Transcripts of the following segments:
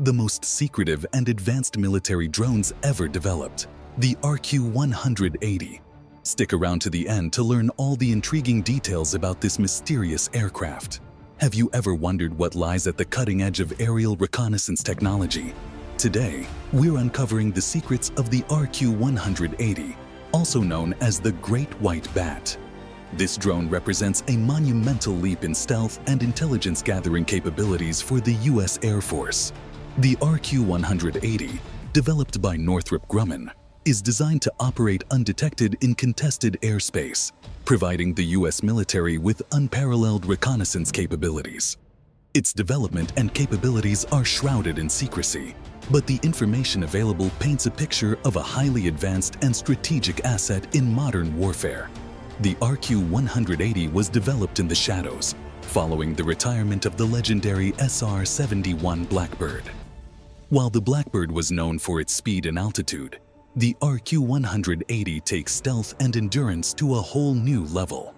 the most secretive and advanced military drones ever developed, the RQ-180. Stick around to the end to learn all the intriguing details about this mysterious aircraft. Have you ever wondered what lies at the cutting edge of aerial reconnaissance technology? Today, we're uncovering the secrets of the RQ-180, also known as the Great White Bat. This drone represents a monumental leap in stealth and intelligence gathering capabilities for the U.S. Air Force. The RQ-180, developed by Northrop Grumman, is designed to operate undetected in contested airspace, providing the U.S. military with unparalleled reconnaissance capabilities. Its development and capabilities are shrouded in secrecy, but the information available paints a picture of a highly advanced and strategic asset in modern warfare. The RQ-180 was developed in the shadows, following the retirement of the legendary SR-71 Blackbird. While the Blackbird was known for its speed and altitude, the RQ-180 takes stealth and endurance to a whole new level.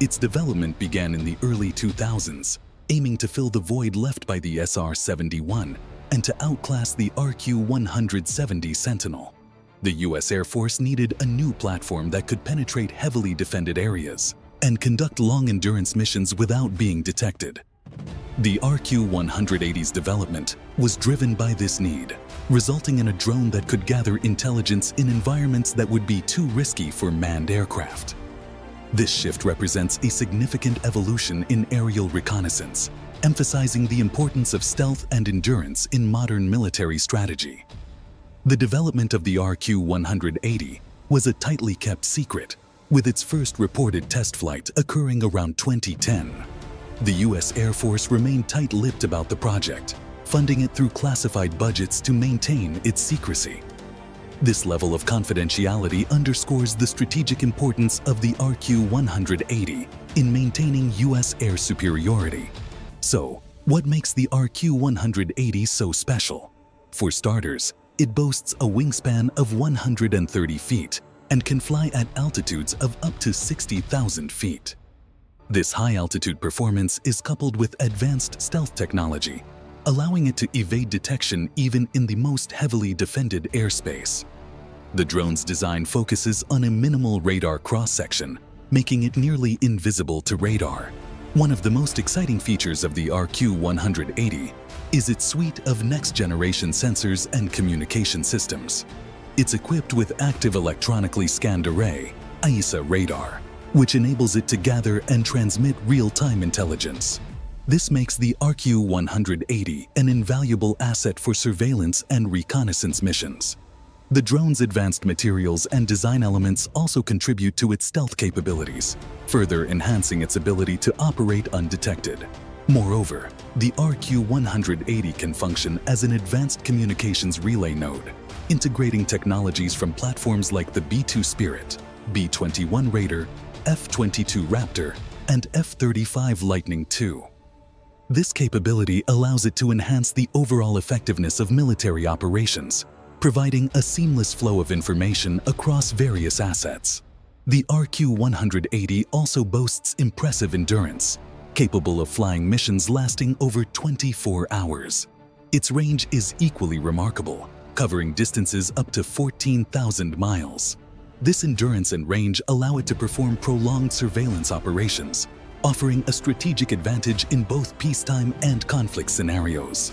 Its development began in the early 2000s, aiming to fill the void left by the SR-71 and to outclass the RQ-170 Sentinel. The U.S. Air Force needed a new platform that could penetrate heavily defended areas and conduct long-endurance missions without being detected. The RQ-180's development was driven by this need, resulting in a drone that could gather intelligence in environments that would be too risky for manned aircraft. This shift represents a significant evolution in aerial reconnaissance, emphasizing the importance of stealth and endurance in modern military strategy. The development of the RQ-180 was a tightly kept secret, with its first reported test flight occurring around 2010. The U.S. Air Force remained tight-lipped about the project, funding it through classified budgets to maintain its secrecy. This level of confidentiality underscores the strategic importance of the RQ-180 in maintaining U.S. air superiority. So, what makes the RQ-180 so special? For starters, it boasts a wingspan of 130 feet and can fly at altitudes of up to 60,000 feet. This high-altitude performance is coupled with advanced stealth technology, allowing it to evade detection even in the most heavily defended airspace. The drone's design focuses on a minimal radar cross-section, making it nearly invisible to radar. One of the most exciting features of the RQ-180 is its suite of next-generation sensors and communication systems. It's equipped with active electronically scanned array, AESA radar, which enables it to gather and transmit real-time intelligence. This makes the RQ-180 an invaluable asset for surveillance and reconnaissance missions. The drone's advanced materials and design elements also contribute to its stealth capabilities, further enhancing its ability to operate undetected. Moreover, the RQ-180 can function as an advanced communications relay node, integrating technologies from platforms like the B-2 Spirit, B-21 Raider, F-22 Raptor, and F-35 Lightning II. This capability allows it to enhance the overall effectiveness of military operations, providing a seamless flow of information across various assets. The RQ-180 also boasts impressive endurance, capable of flying missions lasting over 24 hours. Its range is equally remarkable, covering distances up to 14,000 miles. This endurance and range allow it to perform prolonged surveillance operations, offering a strategic advantage in both peacetime and conflict scenarios.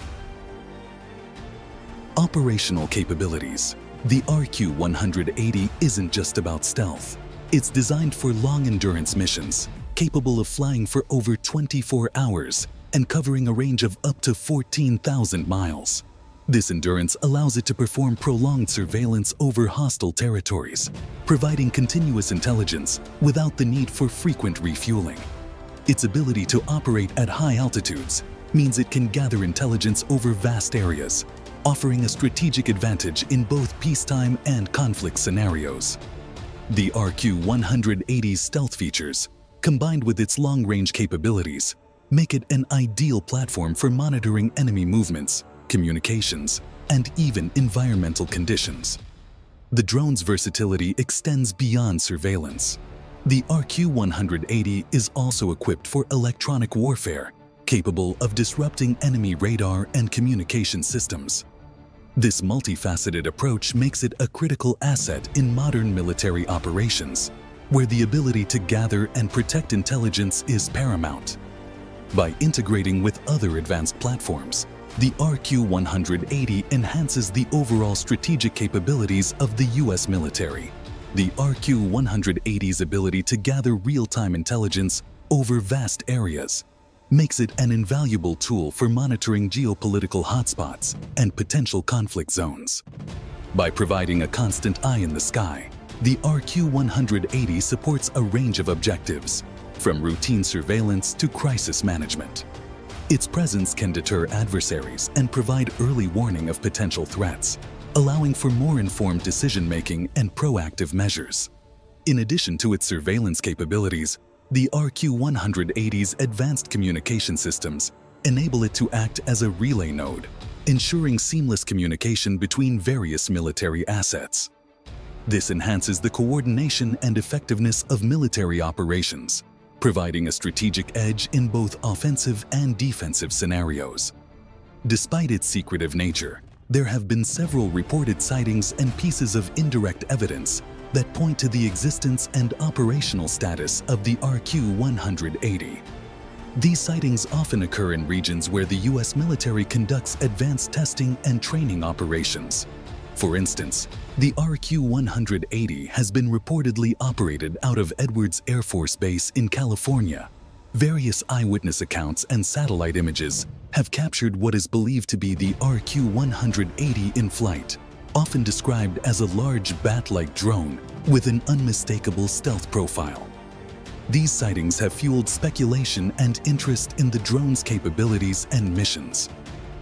Operational capabilities. The RQ-180 isn't just about stealth. It's designed for long-endurance missions, capable of flying for over 24 hours and covering a range of up to 14,000 miles. This endurance allows it to perform prolonged surveillance over hostile territories, providing continuous intelligence without the need for frequent refueling. Its ability to operate at high altitudes means it can gather intelligence over vast areas, offering a strategic advantage in both peacetime and conflict scenarios. The RQ-180's stealth features combined with its long-range capabilities, make it an ideal platform for monitoring enemy movements, communications, and even environmental conditions. The drone's versatility extends beyond surveillance. The RQ-180 is also equipped for electronic warfare, capable of disrupting enemy radar and communication systems. This multifaceted approach makes it a critical asset in modern military operations, where the ability to gather and protect intelligence is paramount. By integrating with other advanced platforms, the RQ-180 enhances the overall strategic capabilities of the U.S. military. The RQ-180's ability to gather real-time intelligence over vast areas makes it an invaluable tool for monitoring geopolitical hotspots and potential conflict zones. By providing a constant eye in the sky, the RQ-180 supports a range of objectives, from routine surveillance to crisis management. Its presence can deter adversaries and provide early warning of potential threats, allowing for more informed decision-making and proactive measures. In addition to its surveillance capabilities, the RQ-180's advanced communication systems enable it to act as a relay node, ensuring seamless communication between various military assets. This enhances the coordination and effectiveness of military operations, providing a strategic edge in both offensive and defensive scenarios. Despite its secretive nature, there have been several reported sightings and pieces of indirect evidence that point to the existence and operational status of the RQ-180. These sightings often occur in regions where the U.S. military conducts advanced testing and training operations, for instance, the RQ-180 has been reportedly operated out of Edwards Air Force Base in California. Various eyewitness accounts and satellite images have captured what is believed to be the RQ-180 in flight, often described as a large bat-like drone with an unmistakable stealth profile. These sightings have fueled speculation and interest in the drone's capabilities and missions.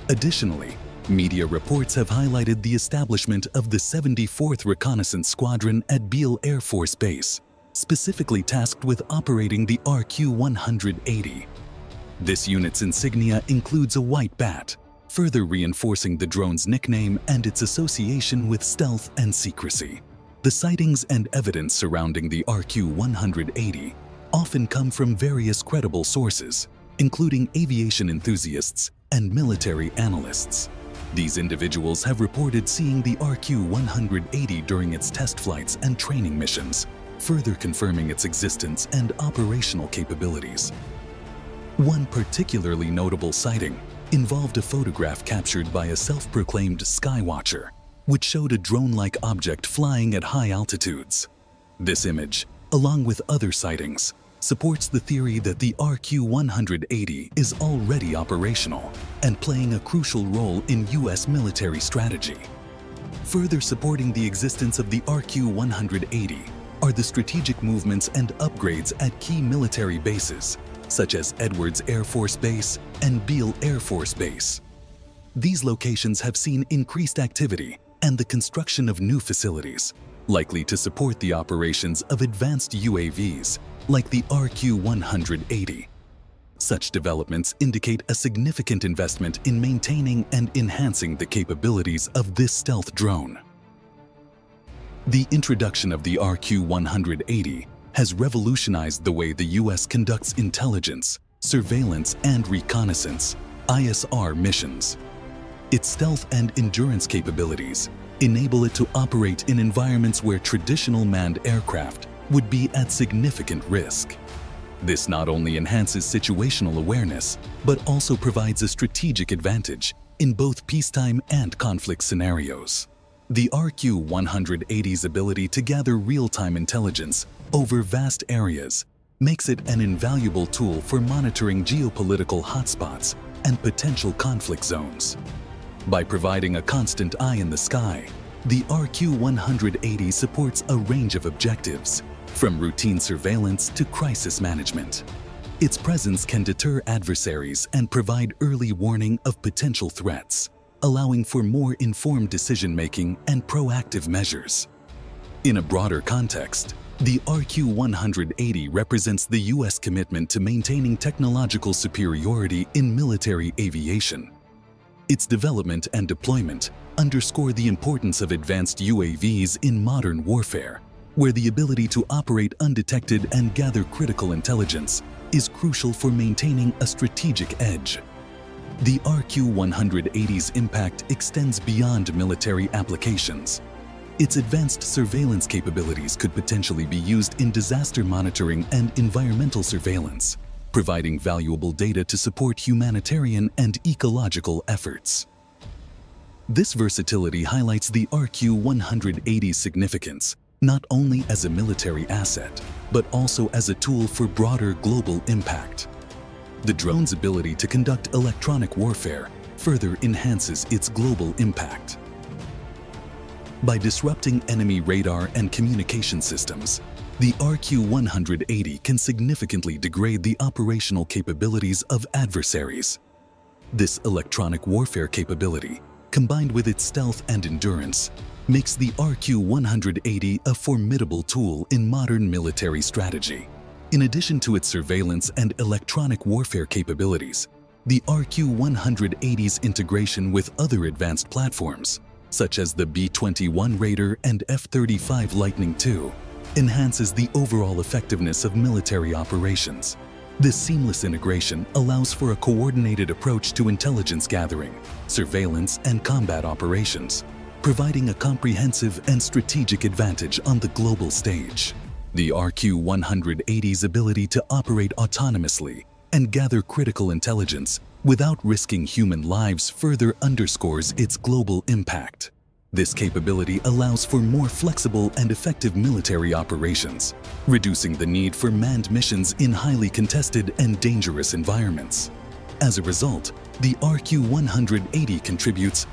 Additionally, Media reports have highlighted the establishment of the 74th Reconnaissance Squadron at Beale Air Force Base, specifically tasked with operating the RQ-180. This unit's insignia includes a white bat, further reinforcing the drone's nickname and its association with stealth and secrecy. The sightings and evidence surrounding the RQ-180 often come from various credible sources, including aviation enthusiasts and military analysts. These individuals have reported seeing the RQ-180 during its test flights and training missions, further confirming its existence and operational capabilities. One particularly notable sighting involved a photograph captured by a self-proclaimed skywatcher, which showed a drone-like object flying at high altitudes. This image, along with other sightings, supports the theory that the RQ-180 is already operational and playing a crucial role in U.S. military strategy. Further supporting the existence of the RQ-180 are the strategic movements and upgrades at key military bases, such as Edwards Air Force Base and Beale Air Force Base. These locations have seen increased activity and the construction of new facilities, likely to support the operations of advanced UAVs like the RQ-180. Such developments indicate a significant investment in maintaining and enhancing the capabilities of this stealth drone. The introduction of the RQ-180 has revolutionized the way the U.S. conducts intelligence, surveillance, and reconnaissance ISR missions. Its stealth and endurance capabilities enable it to operate in environments where traditional manned aircraft would be at significant risk. This not only enhances situational awareness, but also provides a strategic advantage in both peacetime and conflict scenarios. The RQ-180's ability to gather real-time intelligence over vast areas makes it an invaluable tool for monitoring geopolitical hotspots and potential conflict zones. By providing a constant eye in the sky, the RQ-180 supports a range of objectives, from routine surveillance to crisis management. Its presence can deter adversaries and provide early warning of potential threats, allowing for more informed decision-making and proactive measures. In a broader context, the RQ-180 represents the U.S. commitment to maintaining technological superiority in military aviation its development and deployment underscore the importance of advanced UAVs in modern warfare, where the ability to operate undetected and gather critical intelligence is crucial for maintaining a strategic edge. The RQ-180's impact extends beyond military applications. Its advanced surveillance capabilities could potentially be used in disaster monitoring and environmental surveillance, providing valuable data to support humanitarian and ecological efforts. This versatility highlights the RQ-180's significance, not only as a military asset, but also as a tool for broader global impact. The drone's ability to conduct electronic warfare further enhances its global impact. By disrupting enemy radar and communication systems, the RQ-180 can significantly degrade the operational capabilities of adversaries. This electronic warfare capability, combined with its stealth and endurance, makes the RQ-180 a formidable tool in modern military strategy. In addition to its surveillance and electronic warfare capabilities, the RQ-180's integration with other advanced platforms, such as the B-21 Raider and F-35 Lightning II, enhances the overall effectiveness of military operations. This seamless integration allows for a coordinated approach to intelligence gathering, surveillance, and combat operations, providing a comprehensive and strategic advantage on the global stage. The RQ-180's ability to operate autonomously and gather critical intelligence without risking human lives further underscores its global impact. This capability allows for more flexible and effective military operations, reducing the need for manned missions in highly contested and dangerous environments. As a result, the RQ-180 contributes